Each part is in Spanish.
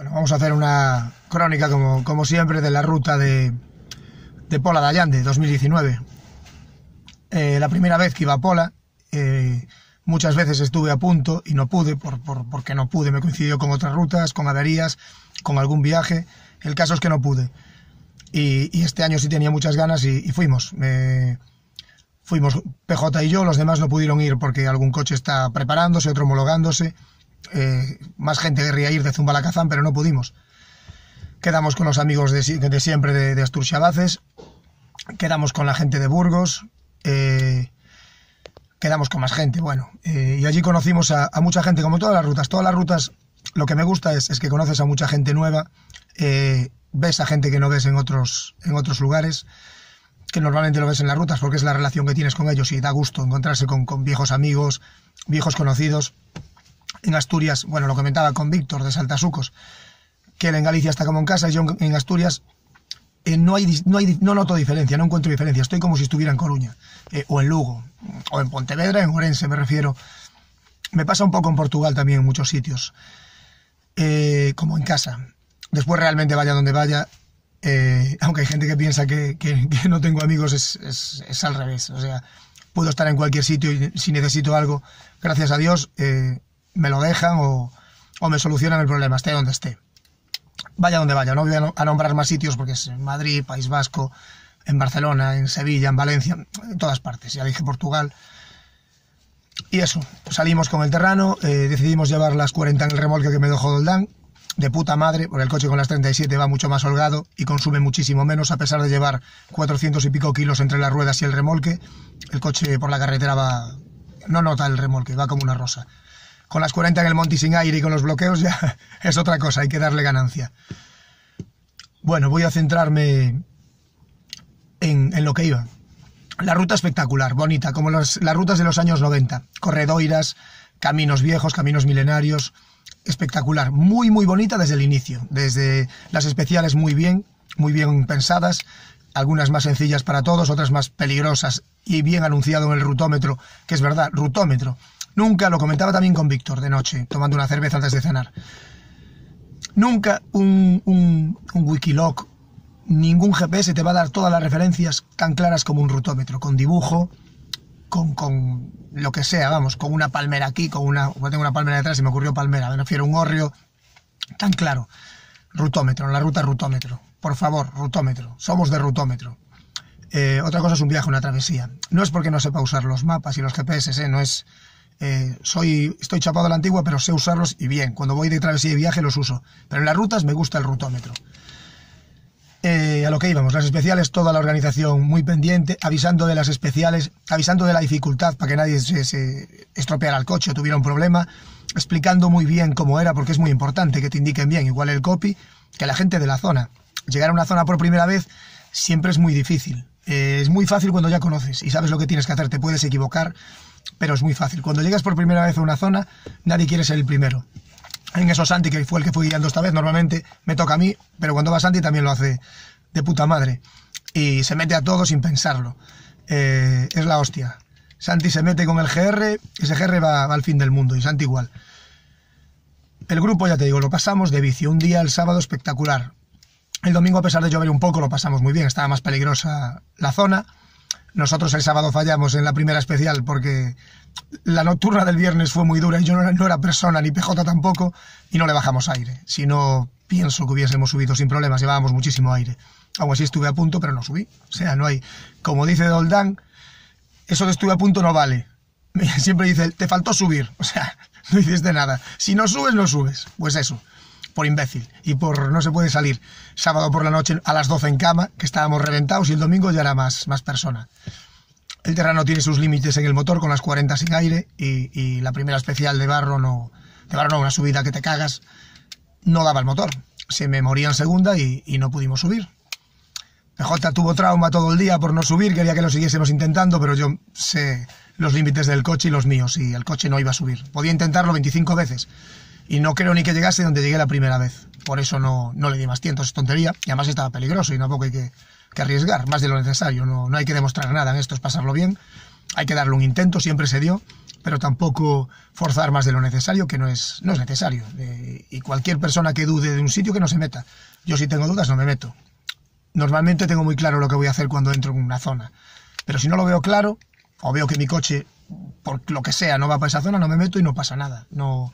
Bueno, vamos a hacer una crónica, como, como siempre, de la ruta de, de Pola de Allande, 2019. Eh, la primera vez que iba a Pola, eh, muchas veces estuve a punto y no pude, por, por, porque no pude, me coincidió con otras rutas, con averías, con algún viaje. El caso es que no pude. Y, este año sí tenía muchas ganas y, fuimos. Fuimos PJ y yo, los demás no pudieron ir porque algún coche está preparándose, otro homologándose eh, más gente querría ir de Zumbalacazán, pero no pudimos. Quedamos con los amigos de, siempre de, de Asturciabaces, quedamos con la gente de Burgos, eh, quedamos con más gente, bueno, eh, y allí conocimos a, mucha gente, como todas las rutas. Todas las rutas, lo que me gusta es, es que conoces a mucha gente nueva, eh, ves a gente que no ves en otros, en otros lugares, que normalmente lo ves en las rutas porque es la relación que tienes con ellos y da gusto encontrarse con, con viejos amigos, viejos conocidos en Asturias, bueno, lo comentaba con Víctor de Saltasucos, que él en Galicia está como en casa y yo en Asturias eh, no, hay, no, hay, no noto diferencia, no encuentro diferencia. Estoy como si estuviera en Coruña, eh, o en Lugo, o en Pontevedra, en Orense, me refiero. Me pasa un poco en Portugal también, en muchos sitios, eh, como en casa. Después realmente vaya donde vaya, eh, aunque hay gente que piensa que, que, que no tengo amigos, es, es, es, al revés. O sea, puedo estar en cualquier sitio y si necesito algo, gracias a Dios, eh, me lo dejan o, o, me solucionan el problema, esté donde esté. Vaya donde vaya, no voy a nombrar más sitios porque es en Madrid, País Vasco, en Barcelona, en Sevilla, en Valencia, en todas partes. Ya dije Portugal. Y eso, salimos con el terrano, eh, decidimos llevar las 40 en el remolque que me dejó Doldán, de puta madre, porque el coche con las 37 va mucho más holgado y consume muchísimo menos, a pesar de llevar 400 y pico kilos entre las ruedas y el remolque, el coche por la carretera va, no nota el remolque, va como una rosa con las 40 en el monte sin aire y con los bloqueos ya es otra cosa, hay que darle ganancia. Bueno, voy a centrarme en, en lo que iba. La ruta espectacular, bonita, como las, las rutas de los años 90. Corredoiras, caminos viejos, caminos milenarios. Espectacular, muy, muy bonita desde el inicio. Desde las especiales muy bien, muy bien pensadas. Algunas más sencillas para todos, otras más peligrosas y bien anunciado en el rutómetro, que es verdad, rutómetro Nunca, lo comentaba también con Víctor de noche, tomando una cerveza antes de cenar. Nunca un, un, Wikiloc, ningún GPS te va a dar todas las referencias tan claras como un rutómetro, con dibujo, con, con lo que sea, vamos, con una palmera aquí, con una. Tengo una palmera detrás y me ocurrió palmera, me refiero a un horrio tan claro. Rutómetro, la ruta rutómetro. Por favor, rutómetro. Somos de rutómetro. Eh, otra cosa es un viaje, una travesía. No es porque no sepa usar los mapas y los GPS, ¿eh? no es eh, soy, estoy chapado a la antigua, pero sé usarlos y bien. Cuando voy de travesía y viaje los uso. Pero en las rutas me gusta el rutómetro. Eh, a lo que íbamos, las especiales, toda la organización muy pendiente, avisando de las especiales, avisando de la dificultad para que nadie se, se estropeara el coche o tuviera un problema, explicando muy bien cómo era, porque es muy importante que te indiquen bien, igual el copy, que la gente de la zona. Llegar a una zona por primera vez siempre es muy difícil. Eh, es muy fácil cuando ya conoces y sabes lo que tienes que hacer, te puedes equivocar pero es muy fácil. Cuando llegas por primera vez a una zona, nadie quiere ser el primero. En eso Santi, que fue el que fui guiando esta vez, normalmente me toca a mí, pero cuando va Santi también lo hace de puta madre. Y se mete a todo sin pensarlo. Eh, es la hostia. Santi se mete con el GR, ese GR va, va, al fin del mundo, y Santi igual. El grupo, ya te digo, lo pasamos de vicio. Un día, el sábado, espectacular. El domingo, a pesar de llover un poco, lo pasamos muy bien. Estaba más peligrosa la zona nosotros el sábado fallamos en la primera especial porque la nocturna del viernes fue muy dura y yo no era, persona ni PJ tampoco y no le bajamos aire. Si no, pienso que hubiésemos subido sin problemas, llevábamos muchísimo aire. Aún así estuve a punto, pero no subí. O sea, no hay. Como dice Doldán, eso de estuve a punto no vale. Siempre dice, te faltó subir. O sea, no dices de nada. Si no subes, no subes. Pues eso por imbécil y por no se puede salir sábado por la noche a las 12 en cama, que estábamos reventados y el domingo ya era más, más persona. El terreno tiene sus límites en el motor con las 40 sin aire y, la primera especial de barro no, de barro no, una subida que te cagas, no daba el motor. Se me moría en segunda y, y no pudimos subir. PJ tuvo trauma todo el día por no subir, quería que lo siguiésemos intentando, pero yo sé los límites del coche y los míos y el coche no iba a subir. Podía intentarlo 25 veces, y no creo ni que llegase donde llegué la primera vez. Por eso no, no le di más tientos, es tontería. Y además estaba peligroso y tampoco hay que, que arriesgar, más de lo necesario. No, no hay que demostrar nada en esto, es pasarlo bien. Hay que darle un intento, siempre se dio. pero tampoco forzar más de lo necesario, que no es, no es necesario. Y cualquier persona que dude de un sitio que no se meta. Yo si tengo dudas no me meto. Normalmente tengo muy claro lo que voy a hacer cuando entro en una zona. Pero si no lo veo claro, o veo que mi coche, por lo que sea, no va para esa zona, no me meto y no pasa nada. No,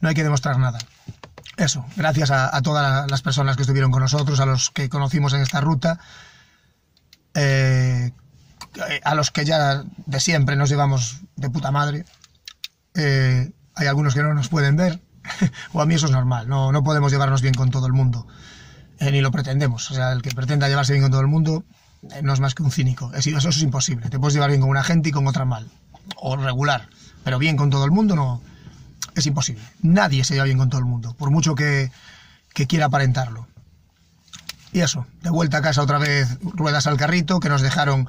no hay que demostrar nada. Eso, gracias a, todas las personas que estuvieron con nosotros, a los que conocimos en esta ruta, eh, a los que ya de siempre nos llevamos de puta madre. Eh, hay algunos que no nos pueden ver, o a mí eso es normal, no, no podemos llevarnos bien con todo el mundo, eh, ni lo pretendemos. O sea, el que pretenda llevarse bien con todo el mundo no es más que un cínico. Eso, eso es imposible. Te puedes llevar bien con una gente y con otra mal, o regular, pero bien con todo el mundo no, es imposible. Nadie se lleva bien con todo el mundo, por mucho que, quiera aparentarlo. Y eso, de vuelta a casa otra vez, ruedas al carrito, que nos dejaron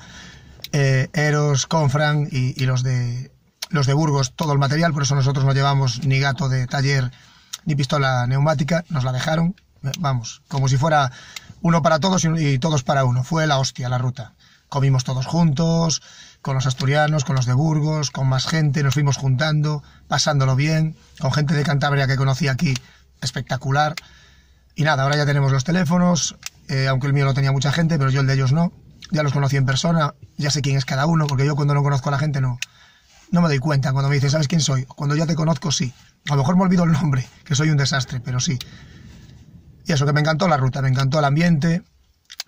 eh, Eros, Confran y, los, de, los de Burgos todo el material, por eso nosotros no llevamos ni gato de taller ni pistola neumática, nos la dejaron, vamos, como si fuera uno para todos y todos para uno. Fue la hostia la ruta. Comimos todos juntos, con los asturianos, con los de Burgos, con más gente, nos fuimos juntando, pasándolo bien, con gente de Cantabria que conocí aquí, espectacular. Y nada, ahora ya tenemos los teléfonos, eh, aunque el mío lo tenía mucha gente, pero yo el de ellos no. Ya los conocí en persona, ya sé quién es cada uno, porque yo cuando no conozco a la gente no, no me doy cuenta. Cuando me dicen, ¿sabes quién soy? Cuando ya te conozco, sí. A lo mejor me olvido el nombre, que soy un desastre, pero sí. Y eso, que me encantó la ruta, me encantó el ambiente,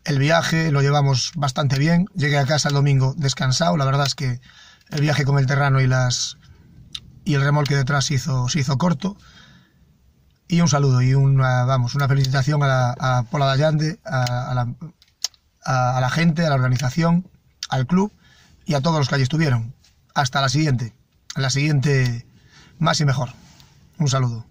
el viaje lo llevamos bastante bien. Llegué a casa el domingo descansado. La verdad es que el viaje con el terrano y las y el remolque detrás se hizo, se hizo corto. Y un saludo y una, vamos, una felicitación a, la, a Pola Dallande, a, la, a, la gente, a la organización, al club y a todos los que allí estuvieron. Hasta la siguiente. La siguiente más y mejor. Un saludo.